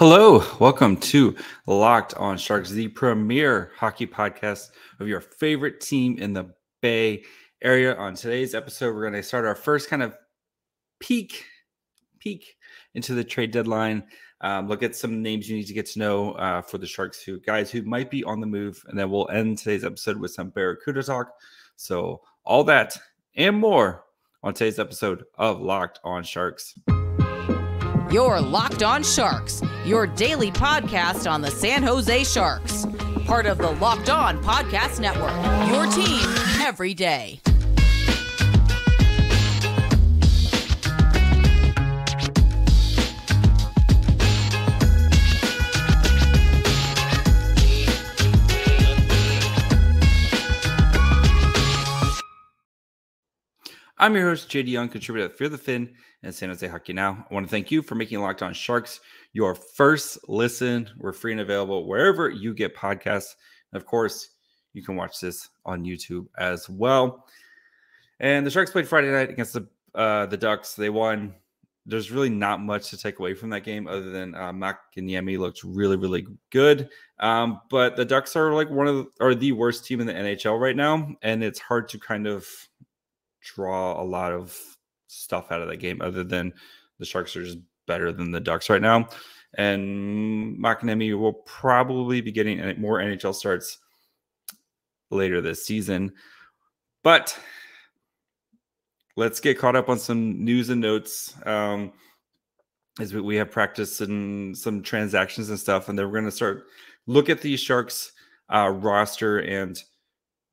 Hello, welcome to Locked on Sharks, the premier hockey podcast of your favorite team in the Bay Area. On today's episode, we're going to start our first kind of peek, peek into the trade deadline. Um, look at some names you need to get to know uh, for the Sharks, who guys who might be on the move, and then we'll end today's episode with some Barracuda talk. So all that and more on today's episode of Locked on Sharks. Your Locked On Sharks, your daily podcast on the San Jose Sharks. Part of the Locked On Podcast Network, your team every day. I'm your host, JD Young, contributor at Fear the Fin and San Jose Hockey Now. I want to thank you for making Locked On Sharks your first listen. We're free and available wherever you get podcasts. And of course, you can watch this on YouTube as well. And the Sharks played Friday night against the uh, the Ducks. They won. There's really not much to take away from that game other than uh, Makiniemi looked really, really good. Um, but the Ducks are like one of the, are the worst team in the NHL right now, and it's hard to kind of draw a lot of stuff out of that game other than the Sharks are just better than the Ducks right now. And Makiniemi will probably be getting more NHL starts later this season. But let's get caught up on some news and notes. Um, as we have practice and some transactions and stuff, and then we're going to start look at the Sharks uh, roster and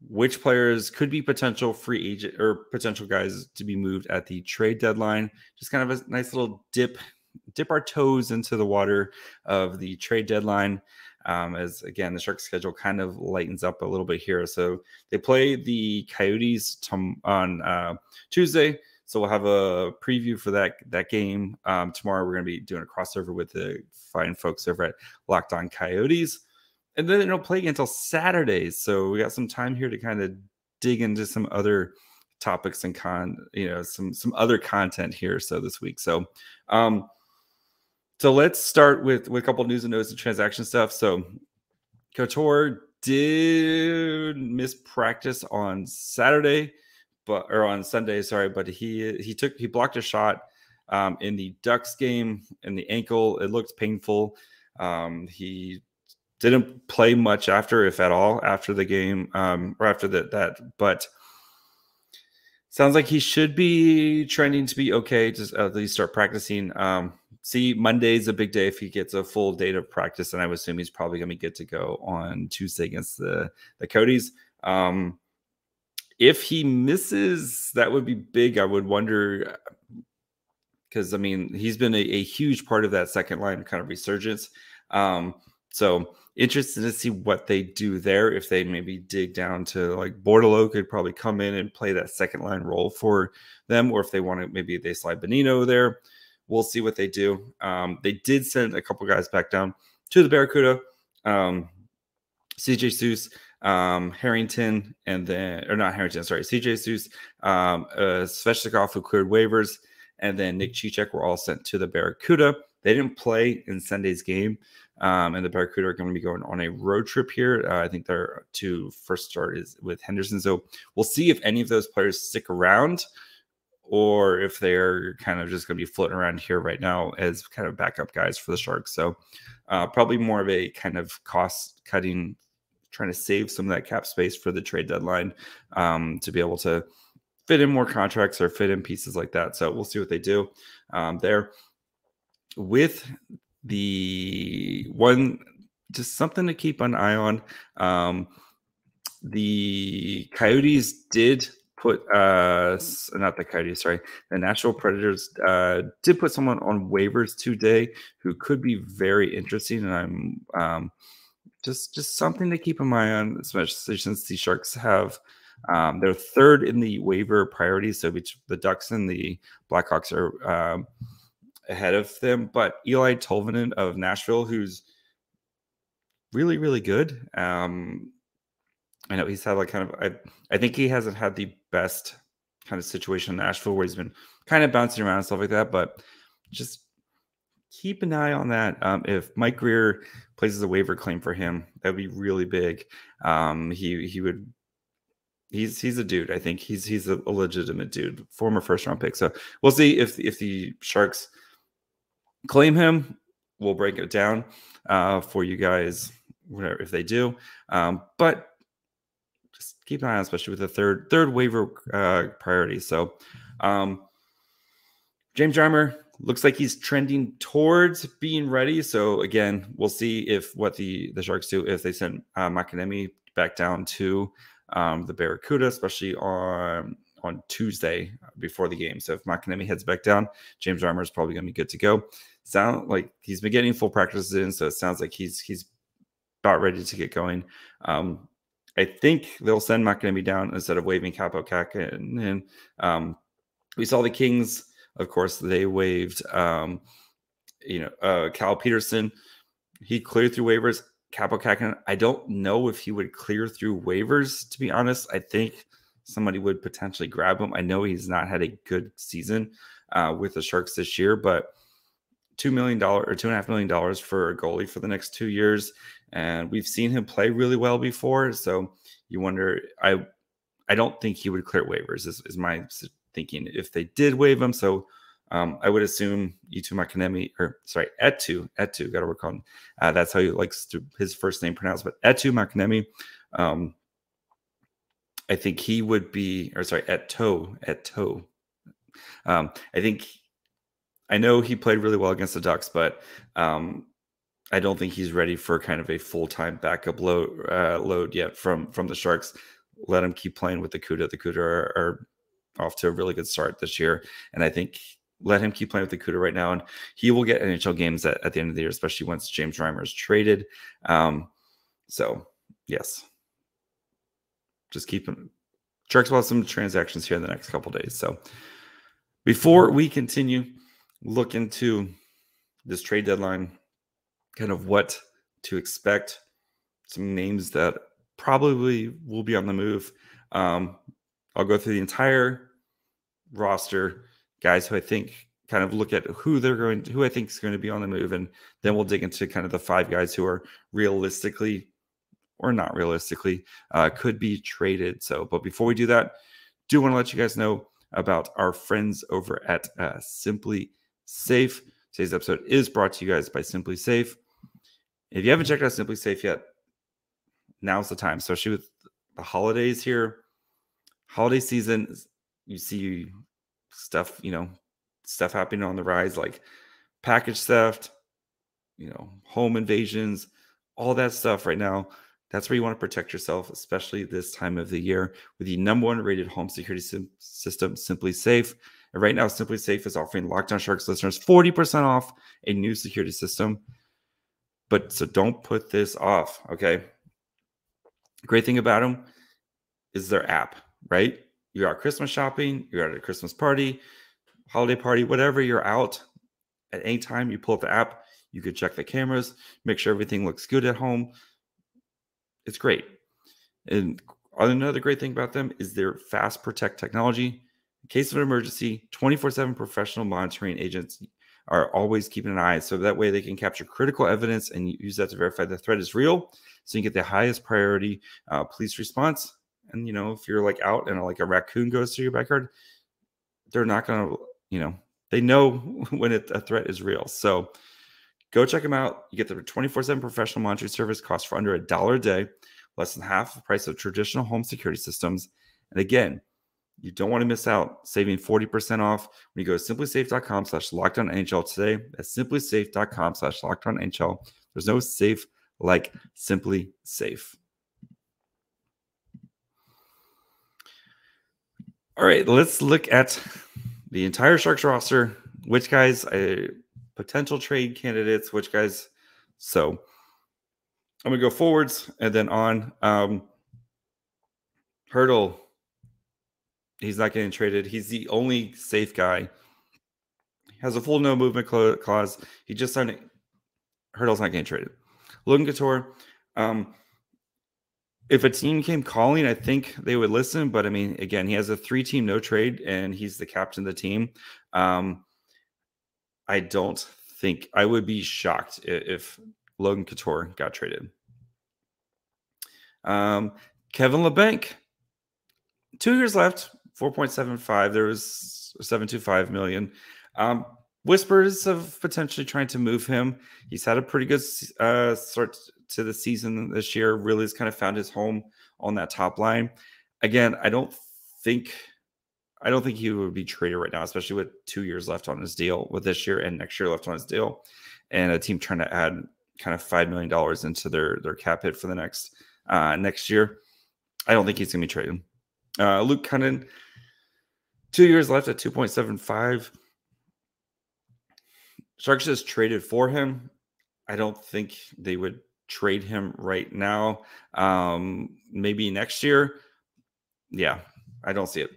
which players could be potential free agent or potential guys to be moved at the trade deadline. Just kind of a nice little dip, dip our toes into the water of the trade deadline. Um, as again, the Sharks schedule kind of lightens up a little bit here. So they play the Coyotes tom- on uh, Tuesday. So we'll have a preview for that that game um, tomorrow. We're going to be doing a crossover with the fine folks over at Locked On Coyotes and then they don't play until Saturdays. So we got some time here to kind of dig into some other topics and con, you know, some some other content here. So this week, so um, so let's start with with a couple news and notes and transaction stuff. So Couture did miss practice on Saturday, but or on Sunday, sorry, but he he took he blocked a shot um, in the Ducks game in the ankle. It looked painful. Um, he didn't play much after, if at all, after the game um, or after the, that. But sounds like he should be trending to be okay. Just at least start practicing. Um, see, Monday's a big day if he gets a full day of practice, and I would assume he's probably going to be good to go on Tuesday against the the Coyotes. Um, if he misses, that would be big. I would wonder because I mean he's been a, a, huge part of that second line kind of resurgence. Um, so interested to see what they do there. If they maybe dig down to like Bordeleau could probably come in and play that second line role for them, or if they want to, maybe they slide Bonino there. We'll see what they do. Um, they did send a couple guys back down to the Barracuda. Um, CJ Suess, um, Harrington, and then, or not Harrington, sorry, CJ Suess, um, uh, Svechnikov, who cleared waivers, and then Nick Cicek were all sent to the Barracuda. They didn't play in Sunday's game. Um, and the Barracuda are going to be going on a road trip here. Uh, I think their two first start is with Henderson. So we'll see if any of those players stick around or if they're kind of just going to be floating around here right now as kind of backup guys for the Sharks. So uh, probably more of a kind of cost cutting, trying to save some of that cap space for the trade deadline um, to be able to fit in more contracts or fit in pieces like that. So we'll see what they do um, there. With the one just something to keep an eye on. Um, the Coyotes did put uh not the Coyotes, sorry, the Nashville Predators uh did put someone on waivers today who could be very interesting, and I'm um just just something to keep an eye on, especially since the Sharks have um, they're third in the waiver priorities. So between the Ducks and the Blackhawks are um, ahead of them. But Eli Tolvanen of Nashville, who's really, really good. Um, I know he's had like kind of I, I think he hasn't had the best kind of situation in Nashville where he's been kind of bouncing around and stuff like that, but just keep an eye on that. Um, if Mike Grier places a waiver claim for him, that would be really big. Um, he he would he's he's a dude. I think he's he's a, a, legitimate dude, former first round pick. So we'll see if if the Sharks claim him. We'll break it down uh, for you guys, whatever if they do. Um, but just keep an eye on, especially with the third third waiver uh, priority. So um, James Reimer looks like he's trending towards being ready. So again, we'll see if what the the Sharks do if they send uh, back down to um, the Barracuda, especially on on Tuesday before the game. So if Makiniemi heads back down, James Reimer is probably going to be good to go. Sound like he's been getting full practices in, so it sounds like he's he's about ready to get going. Um, I think they'll send Makiniemi down instead of waving Kaapo Kähkönen. And um, we saw the Kings, of course, they waived um, you know uh, Cal Petersen. He cleared through waivers. Kähkönen, I don't know if he would clear through waivers, to be honest. I think somebody would potentially grab him. I know he's not had a good season uh, with the Sharks this year, but $2 million or $2.5 million for a goalie for the next two years. And we've seen him play really well before. So you wonder, I I don't think he would clear waivers, is, is my thinking if they did waive him. So um, I would assume Eetu Makiniemi, or sorry, Etu, Etu, got to work on. Uh, that's how he likes to his first name pronounced, but Etu Makiniemi. Um, I think he would be, or sorry, Eto, Eto. Um, I think I know he played really well against the Ducks, but um, I don't think he's ready for kind of a full time backup load uh, load yet from from the Sharks. Let him keep playing with the Cuda. The Cuda are, are off to a really good start this year, and I think let him keep playing with the Cuda right now, and he will get NHL games at, at the end of the year, especially once James Reimer is traded. Um, so, yes, just keep him. Sharks will have some transactions here in the next couple days. So, before we continue, look into this trade deadline, kind of what to expect, some names that probably will be on the move. Um, I'll go through the entire roster guys who I think kind of look at who they're going to, who I think is going to be on the move. And then we'll dig into kind of the five guys who are realistically or not realistically uh, could be traded. So, but before we do that, do want to let you guys know about our friends over at uh, Simply Safe. Today's episode is brought to you guys by SimpliSafe. If you haven't checked out SimpliSafe yet, now's the time, especially with the holidays here. Holiday season, you see stuff, you know, stuff happening on the rise, like package theft, you know, home invasions, all that stuff right now. That's where you want to protect yourself, especially this time of the year with the number one rated home security system, SimpliSafe. And right now, SimpliSafe is offering Locked On Sharks listeners 40% off a new security system. But so don't put this off, okay? Great thing about them is their app, right? you're out Christmas shopping, you're at a Christmas party, holiday party, whatever, you're out at any time, you pull up the app, you could check the cameras, make sure everything looks good at home. It's great. And another great thing about them is their fast protect technology. In case of an emergency, 24 7 professional monitoring agents are always keeping an eye. So that way they can capture critical evidence and use that to verify the threat is real. So you get the highest priority uh, police response and you know, if you're like out and like a raccoon goes through your backyard, they're not going to, you know, they know when it, a threat is real. So go check them out. You get the 24 7 professional monitoring service, cost for under a dollar a day, less than half the price of traditional home security systems. And again, you don't want to miss out saving 40% off when you go to simplisafe.com slash Locked On NHL today. That's simplisafe.com slash Locked On NHL. There's no safe like simply safe. All right, let's look at the entire Sharks roster. Which guys, uh, potential trade candidates, which guys. So I'm going to go forwards and then on. Um, Hertl, he's not getting traded. He's the only safe guy. He has a full no movement clause. He just signed it. Hertl's not getting traded. Logan Couture, um, if a team came calling, I think they would listen. But I mean, again, he has a three team no trade and he's the captain of the team. Um, I don't think I would be shocked if Logan Couture got traded. Um, Kevin Labanc, two years left, 4.75. There was 725 million. Um, whispers of potentially trying to move him. He's had a pretty good uh, start to the season this year. Really has kind of found his home on that top line. Again, I don't think I don't think he would be traded right now, especially with two years left on his deal, with this year and next year left on his deal, and a team trying to add kind of five million dollars into their their cap hit for the next uh, next year. I don't think he's going to be traded. Uh, Luke Kunin, two years left at two point seven five. Sharks just traded for him. I don't think they would trade him right now. Um, maybe next year. Yeah, I don't see it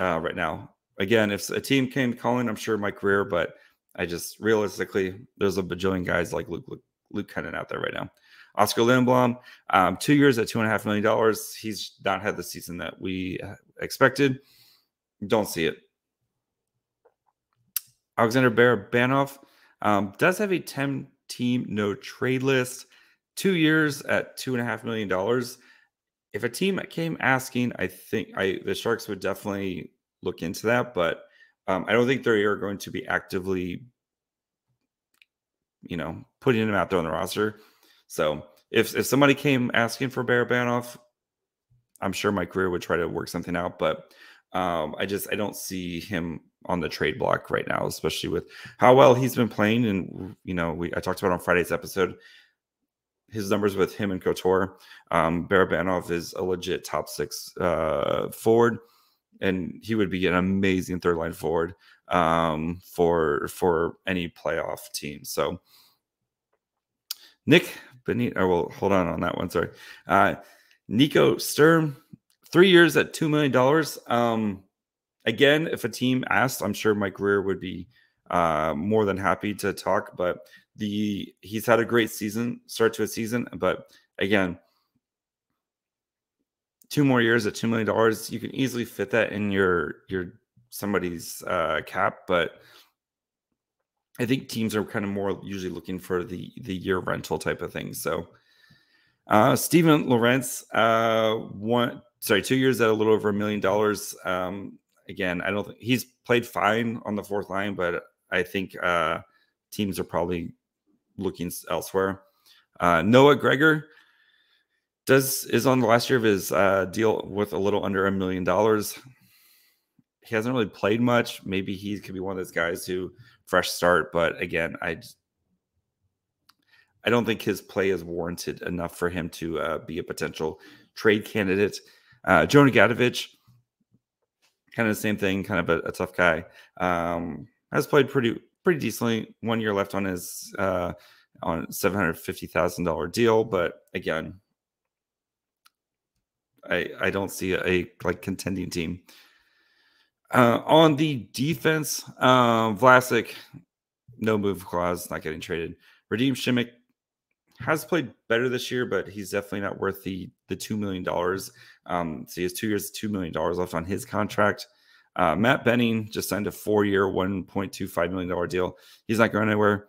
uh, right now. Again, if a team came calling, I'm sure Mike Grier, but I just realistically, there's a bajillion guys like Luke Luke, Luke out there right now. Oskar Lindblom, um, two years at two and a half million dollars. He's not had the season that we uh, expected. Don't see it. Alexander Barabanov um, does have a 10 team no trade list, two years at two and a half million dollars. If a team came asking, I think I the Sharks would definitely look into that, but um, I don't think they are going to be actively, you know, putting him out there on the roster. So if if somebody came asking for Barabanov, I'm sure Mike Grier would try to work something out, but um, I just I don't see him on the trade block right now, especially with how well he's been playing. And you know, we I talked about on Friday's episode his numbers with him and Couture. Um, Barabanov is a legit top six uh, forward, and he would be an amazing third line forward um, for for any playoff team. So, Nick Bonino, oh, well, hold on on that one. Sorry, uh, Nico Sturm, three years at two million dollars. Um, again, if a team asked, I'm sure Mike Grier would be uh, more than happy to talk. But the he's had a great season, start to a season, but again, two more years at two million dollars, you can easily fit that in your your somebody's uh, cap, but I think teams are kind of more usually looking for the the year rental type of thing. So uh Steven Lorentz, uh one sorry, two years at a little over a million dollars. Um again, I don't think he's played fine on the fourth line, but I think uh teams are probably looking elsewhere. Uh, Noah Gregor does is on the last year of his uh, deal with a little under a million dollars. He hasn't really played much. Maybe he could be one of those guys who fresh start, but again, I I don't think his play is warranted enough for him to uh, be a potential trade candidate. Uh, Jonah Gadjovich, kind of the same thing, kind of a, a tough guy. Um, has played pretty pretty decently. One year left on his uh, on seven hundred fifty thousand dollar deal, but again, I I don't see a, a like contending team. Uh, on the defense, um, Vlasic, no move clause, not getting traded. Radim Simek has played better this year, but he's definitely not worth the the two million dollars. Um, so he has two years, two million dollars left on his contract. Uh, Matt Benning just signed a four year, $1.25 million deal. He's not going anywhere.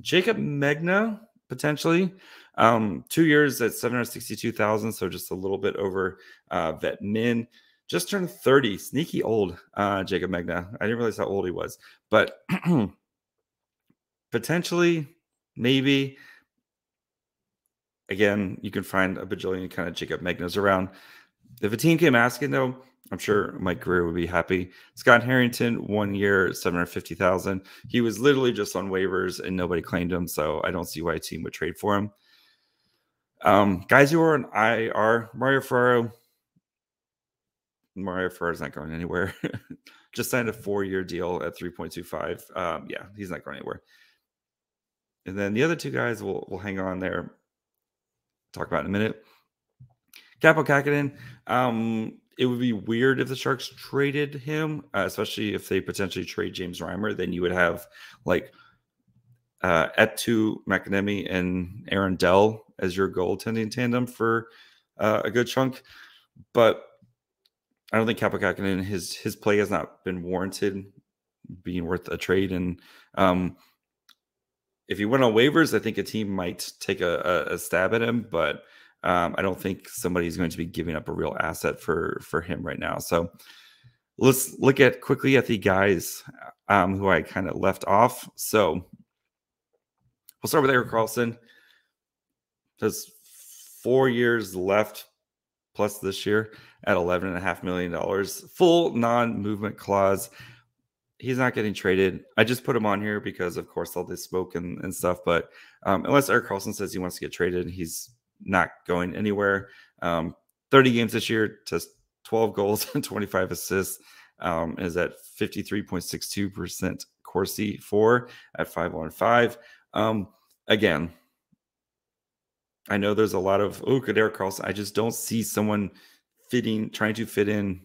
Jaycob Megna, potentially. Um, two years at 762,000, so just a little bit over uh, vet min. Just turned 30, sneaky old, uh, Jaycob Megna. I didn't realize how old he was, but potentially, maybe. Again, you can find a bajillion kind of Jaycob Megnas around. If a team came asking, though, I'm sure Mike Grier would be happy. Scott Harrington, one year, 750,000. He was literally just on waivers and nobody claimed him. So I don't see why a team would trade for him. Um, guys who are on IR, Mario Ferraro. Mario Ferraro's not going anywhere. just signed a four year deal at 3.25. Um, yeah, he's not going anywhere. And then the other two guys will will hang on there. Talk about in a minute. Kaapo Kähkönen, um, it would be weird if the Sharks traded him, uh, especially if they potentially trade James Reimer. Then you would have like uh, Eetu Makiniemi and Aaron Dell as your goaltending tandem for uh, a good chunk. But I don't think Kaapo Kähkönen his his play has not been warranted being worth a trade. And um, if he went on waivers, I think a team might take a, a, a stab at him, but um, I don't think somebody's going to be giving up a real asset for for him right now. So let's look at quickly at the guys um, who I kind of left off. So we'll start with Erik Karlsson. Has four years left plus this year at $11.5 million. Full non movement clause. He's not getting traded. I just put him on here because, of course, all this smoke and, and stuff. But um, unless Erik Karlsson says he wants to get traded, he's not going anywhere. Um, 30 games this year to 12 goals and 25 assists um, is at 53.62% Corsi For at 5 on 5. Um, again, I know there's a lot of, oh, good Erik Karlsson. I just don't see someone fitting, trying to fit in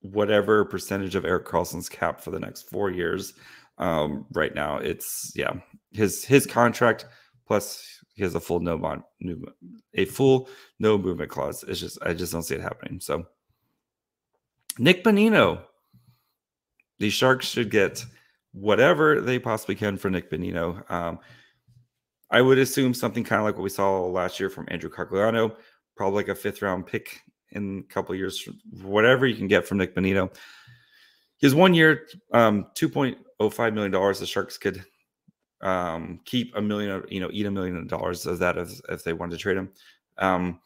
whatever percentage of Erik Karlsson's cap for the next four years. Um, right now, it's yeah, his his contract plus he has a full no bond, a full no movement clause. It's just I just don't see it happening. So Nick Bonino, the Sharks should get whatever they possibly can for Nick Bonino. Um, I would assume something kind of like what we saw last year from Andrew Cogliano, probably like a fifth round pick in a couple years, whatever you can get from Nick Bonino. His one year, um, $2.05 million, the Sharks could um, keep a million, you know, eat a million dollars of that if, if they wanted to trade him. Um,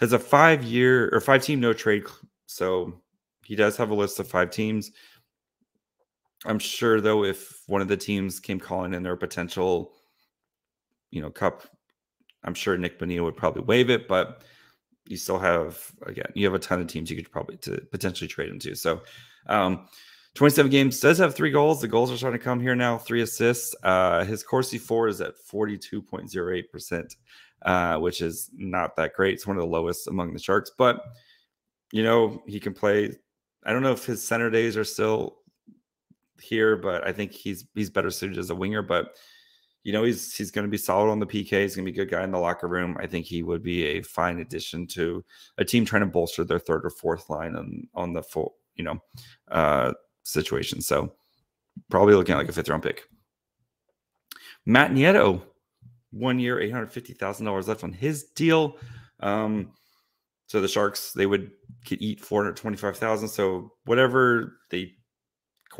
has a five year or five team no trade. So he does have a list of five teams. I'm sure though, if one of the teams came calling in their potential you know, Cup, I'm sure Nick Bonino would probably waive it, but you still have again, you have a ton of teams you could probably to potentially trade him to. So um 27 games does have three goals. The goals are starting to come here now, three assists. Uh his Corsi For is at 42.08%, uh, which is not that great. It's one of the lowest among the Sharks, but you know, he can play. I don't know if his center days are still here, but I think he's he's better suited as a winger. But you know he's he's going to be solid on the PK. He's going to be a good guy in the locker room. I think he would be a fine addition to a team trying to bolster their third or fourth line on on the full you know uh, situation. So probably looking at like a fifth round pick. Matt Nieto, one year, eight hundred fifty thousand dollars left on his deal. Um, so the Sharks they would could eat four hundred twenty five thousand. So whatever they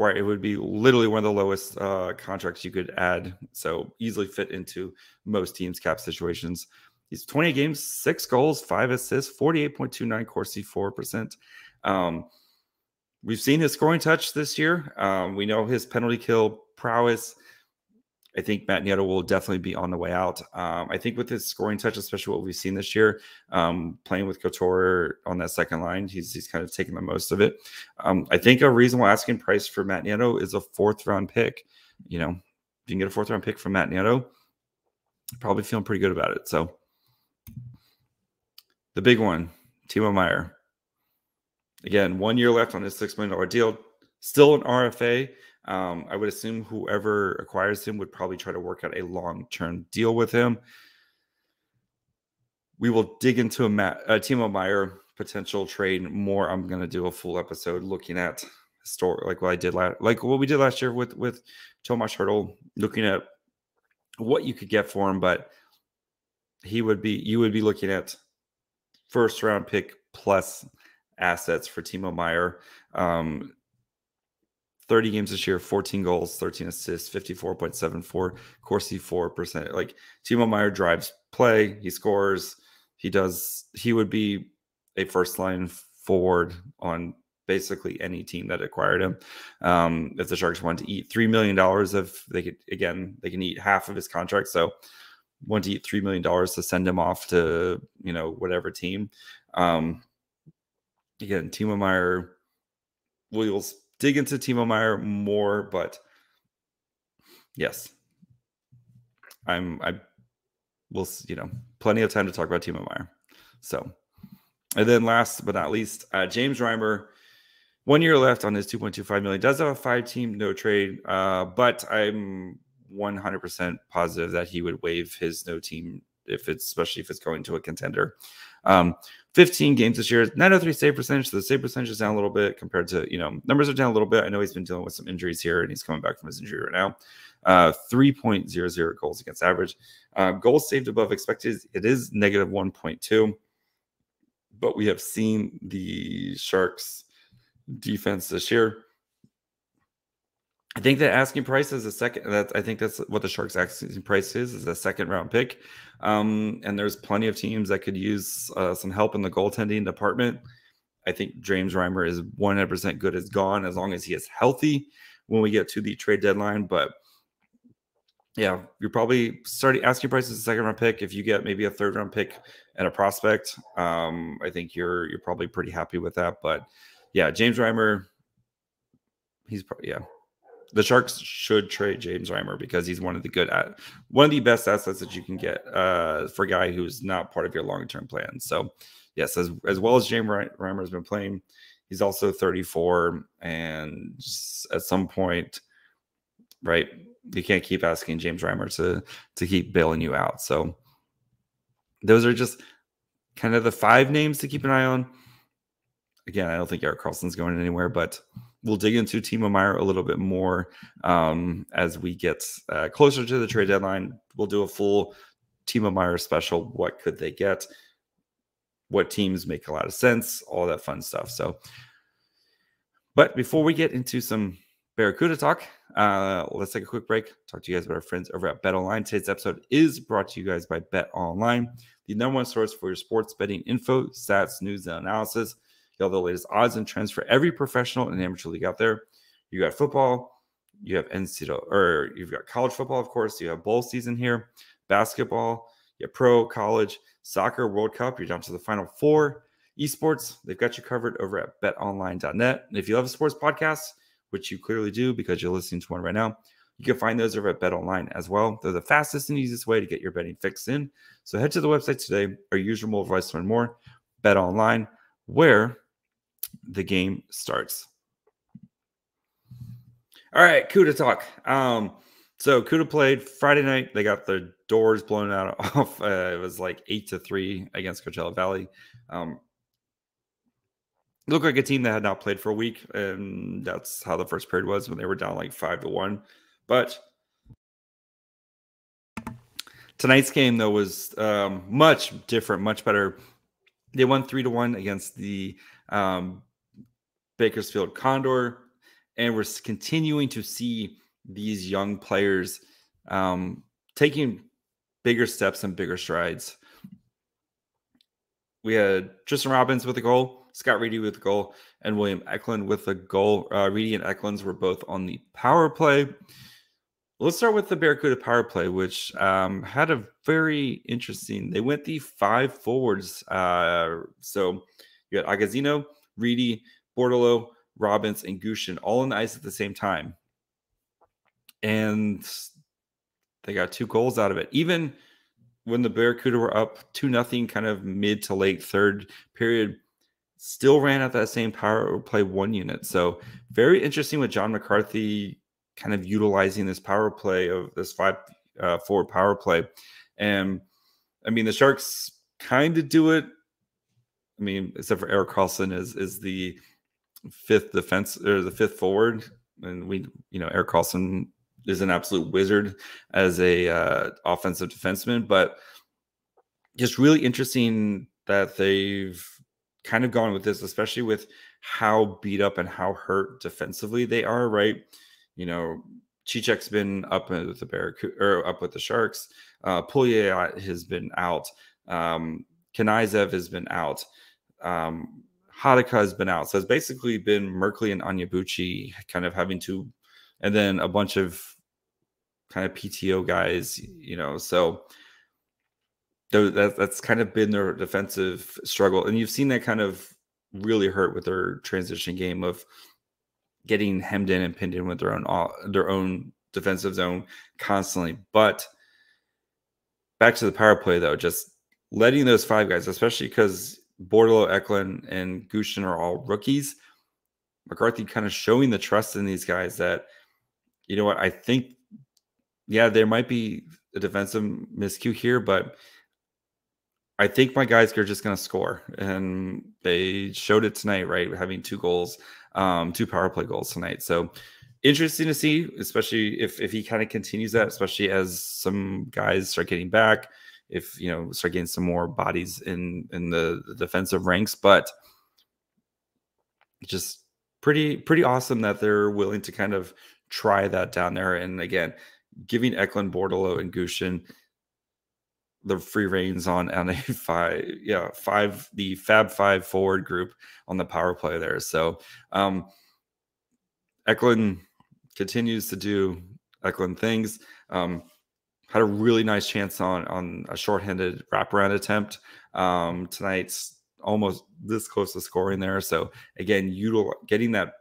it would be literally one of the lowest uh, contracts you could add so easily fit into most teams cap situations. He's 28 games six goals five assists 48.29 corsi for% um, we've seen his scoring touch this year. Um, we know his penalty kill prowess I think Matt Nieto will definitely be on the way out. Um, I think with his scoring touch, especially what we've seen this year, um, playing with Couture on that second line, he's he's kind of taking the most of it. Um, I think a reasonable asking price for Matt Nieto is a fourth round pick. You know, if you can get a fourth round pick from Matt Nieto, probably feeling pretty good about it. So the big one, Timo Meier. Again, one year left on his six million dollar deal. Still an RFA. Um, I would assume whoever acquires him would probably try to work out a long term deal with him. We will dig into a, Ma- a Timo Meier potential trade more. I'm going to do a full episode looking at story like what I did last, like what we did last year with with Tomas Hertl, looking at what you could get for him. But he would be, you would be looking at first round pick plus assets for Timo Meier. Um, 30 games this year, 14 goals, 13 assists, 54.74 Corsi For%. Like Timo Meier drives play, he scores, he does, he would be a first line forward on basically any team that acquired him. Um, if the Sharks wanted to eat $3 million of, they could, again, they can eat half of his contract. So, want to eat $3 million to send him off to, you know, whatever team. Um, again, Timo Meier we'll dig into Timo Meier more, but yes, I'm I will you know plenty of time to talk about Timo Meier. So, and then last but not least, uh, James Reimer, one year left on his 2.25 million. Does have a five team no trade, uh, but I'm 100% positive that he would waive his no team if it's especially if it's going to a contender. Um, 15 games this year, 903 save percentage. So the save percentage is down a little bit compared to, you know, numbers are down a little bit. I know he's been dealing with some injuries here and he's coming back from his injury right now. Uh, 3.00 goals against average. Uh, goals saved above expected, it is negative 1.2. But we have seen the Sharks defense this year I think that asking price is a second. That I think that's what the Sharks' asking price is is a second round pick. Um, and there's plenty of teams that could use uh, some help in the goaltending department. I think James Reimer is 100% good as gone as long as he is healthy when we get to the trade deadline. But yeah, you're probably starting asking prices a second round pick. If you get maybe a third round pick and a prospect, um, I think you're you're probably pretty happy with that. But yeah, James Reimer, he's probably yeah the Sharks should trade James Reimer because he's one of the good at one of the best assets that you can get uh, for a guy who's not part of your long term plan. So, yes, as as well as James Reimer has been playing, he's also 34, and at some point, right, you can't keep asking James Reimer to to keep bailing you out. So, those are just kind of the five names to keep an eye on. Again, I don't think Erik Karlsson's going anywhere, but we'll dig into Timo Meier a little bit more um, as we get uh, closer to the trade deadline. We'll do a full Timo Meier special. What could they get? What teams make a lot of sense? All that fun stuff. So, but before we get into some Barracuda talk, uh, let's take a quick break. Talk to you guys about our friends over at Bet Online. Today's episode is brought to you guys by Bet Online, the number one source for your sports betting info, stats, news, and analysis. Have the latest odds and trends for every professional and amateur league out there. You got football, you have NCAA, or you've got college football, of course. You have bowl season here, basketball, you have pro, college, soccer, World Cup. You're down to the final four. Esports, they've got you covered over at betonline.net. And if you love a sports podcast, which you clearly do because you're listening to one right now, you can find those over at BetOnline as well. They're the fastest and easiest way to get your betting fixed in. So head to the website today or use your mobile device to learn more. BetOnline, where the game starts. All right, CUDA talk. Um, so CUDA played Friday night. They got their doors blown out off. Uh, it was like eight to three against Coachella Valley. Um, looked like a team that had not played for a week, and that's how the first period was when they were down like five to one. But tonight's game though was um, much different, much better. They won three to one against the um, Bakersfield Condor, and we're continuing to see these young players um, taking bigger steps and bigger strides. We had Tristen Robins with a goal, Scott Reedy with a goal, and William Eklund with a goal. Uh, Reedy and Eklunds were both on the power play. Let's start with the Barracuda power play, which um, had a very interesting. They went the five forwards. Uh, so you had Agozzino, Reedy, Bordeleau, Robins, and Gushchin all on the ice at the same time. And they got two goals out of it. Even when the Barracuda were up 2 nothing, kind of mid to late third period, still ran at that same power play one unit. So very interesting with John McCarthy kind of utilizing this power play of this five uh, forward power play. And I mean, the Sharks kind of do it I mean, except for Erik Karlsson is is the fifth defense or the fifth forward, and we, you know, Erik Karlsson is an absolute wizard as a uh, offensive defenseman, but just really interesting that they've kind of gone with this, especially with how beat up and how hurt defensively they are. Right, you know, Cicek's been up with the Barracuda or up with the Sharks. Uh, Pouliot has been out. Um, Knyzhov has been out. Um, Hatakka has been out. So it's basically been Merkley and Onyebuchi kind of having to, and then a bunch of kind of PTO guys, you know. So that, that's kind of been their defensive struggle. And you've seen that kind of really hurt with their transition game of getting hemmed in and pinned in with their own their own defensive zone constantly. But back to the power play though, just letting those five guys, especially because Bordeleau, Eklund, and Gushchin are all rookies. McCarthy kind of showing the trust in these guys that, you know what, I think, yeah, there might be a defensive miscue here, but I think my guys are just going to score, and they showed it tonight, right? Having two goals, um, two power play goals tonight. So interesting to see, especially if if he kind of continues that, especially as some guys start getting back, if you know start getting some more bodies in in the, the defensive ranks. But just pretty pretty awesome that they're willing to kind of try that down there. And again, giving Eklund, Bordeleau, and Gushchin the free reins on on a five yeah five the fab five forward group on the power play there. So um eklund continues to do eklund things. Um had a really nice chance on on a shorthanded wraparound attempt um tonight's almost this close to scoring there. So again util getting that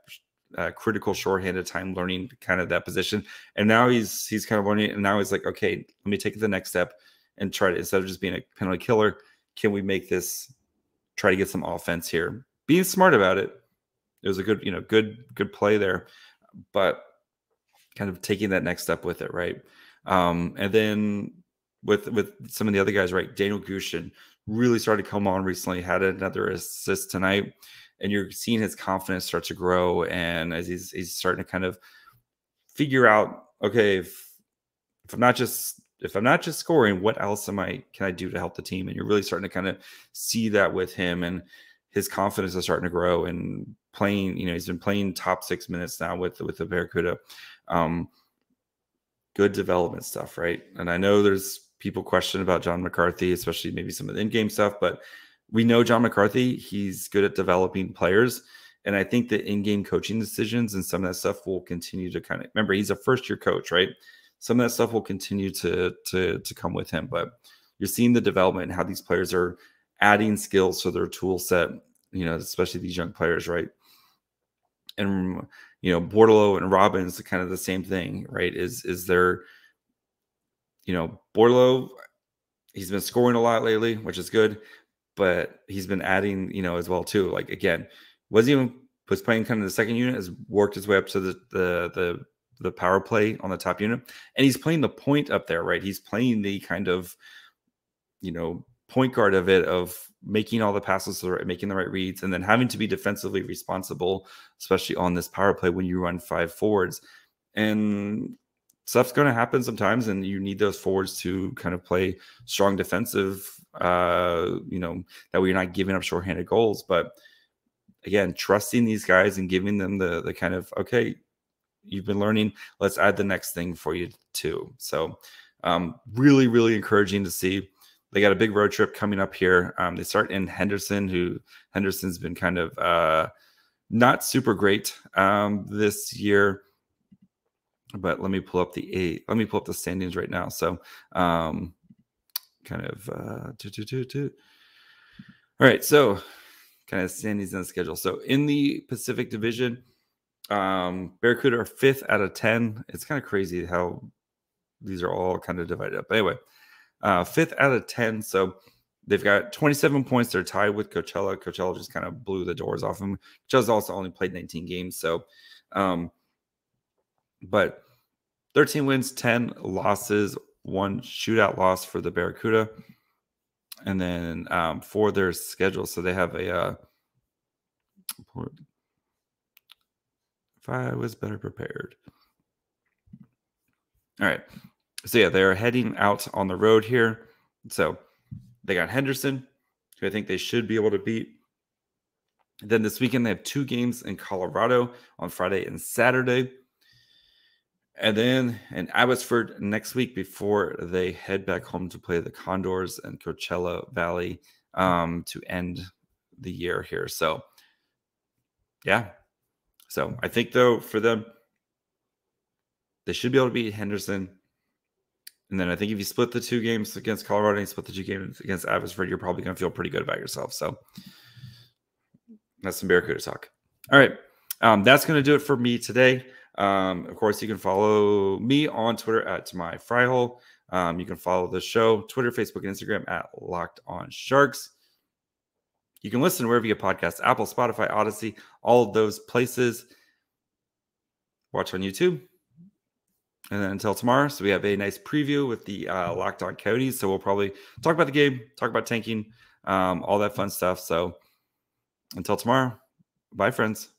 uh, critical shorthanded time learning kind of that position. And now he's he's kind of learning and now he's like okay let me take the next step and try to instead of just being a penalty killer, can we make this try to get some offense here? Being smart about it. It was a good, you know, good, good play there, but kind of taking that next step with it, right? Um, and then with with some of the other guys, right? Danil Gushchin really started to come on recently, had another assist tonight, and you're seeing his confidence start to grow. And as he's he's starting to kind of figure out, okay, if, if I'm not just if I'm not just scoring, what else am I can I do to help the team? And you're really starting to kind of see that with him and his confidence is starting to grow and playing, you know, he's been playing top six minutes now with with the Barracuda. Um, good development stuff, right? And I know there's people question about John McCarthy, especially maybe some of the in-game stuff, but we know John McCarthy, he's good at developing players. And I think the in-game coaching decisions and some of that stuff will continue to kind of remember he's a first year coach, right? Some of that stuff will continue to to to come with him. But you're seeing the development and how these players are adding skills to their tool set. You know, especially these young players, right? And you know, Bordeleau and Robins, kind of the same thing, right? Is is there, you know, Bordeleau, he's been scoring a lot lately, which is good, but he's been adding, you know, as well too. Like again, was even was playing kind of the second unit, has worked his way up to the the the the power play on the top unit. And he's playing the point up there, right? He's playing the kind of, you know, point guard of it, of making all the passes, making the right reads, and then having to be defensively responsible, especially on this power play when you run five forwards. And stuff's going to happen sometimes, and you need those forwards to kind of play strong defensive, uh, you know, that way you're not giving up shorthanded goals. But again, trusting these guys and giving them the the kind of okay, you've been learning. Let's add the next thing for you too. So, um, really, really encouraging to see. They got a big road trip coming up here. Um, they start in Henderson, who Henderson's been kind of uh, not super great um, this year. But let me pull up the eight. Let me pull up the standings right now. So, um, kind of. Uh, All right, so kind of standings in the schedule. So in the Pacific Division, um, Barracuda are fifth out of 10. It's kind of crazy how these are all kind of divided up. But anyway, uh, fifth out of 10. So they've got 27 points. They're tied with Coachella. Coachella just kind of blew the doors off them. Coachella's also only played 19 games. So, um, but 13 wins, 10 losses, one shootout loss for the Barracuda. And then um, for their schedule, so they have a uh, if I was better prepared. All right. So yeah, they're heading out on the road here. So they got Henderson, who I think they should be able to beat. Then this weekend they have two games in Colorado on Friday and Saturday. And then in Abbotsford next week before they head back home to play the Condors and Coachella Valley um, to end the year here. So yeah, so I think though for them, they should be able to beat Henderson. And then I think if you split the two games against Colorado and split the two games against Abbotsford, you're probably going to feel pretty good about yourself. So that's some Barracuda talk. All right. Um, that's going to do it for me today. Um, of course, you can follow me on Twitter at my fryhole. Um, you can follow the show Twitter, Facebook, and Instagram at Locked On Sharks. You can listen wherever you get podcasts Apple, Spotify, Audacy, all of those places. Watch on YouTube. And then until tomorrow, so we have a nice preview with the uh, Locked On Coyotes. So we'll probably talk about the game, talk about tanking, um, all that fun stuff. So until tomorrow, bye, friends.